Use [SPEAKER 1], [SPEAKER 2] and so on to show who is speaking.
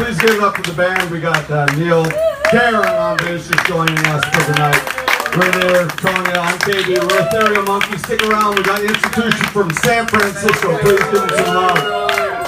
[SPEAKER 1] Please give it up for the band. We got uh, Neil Dairen on bass just joining us for the night. We're there, Tony on KB. We're Ethereal Monkey. Stick around. We got Institution from San Francisco. Please give them some love.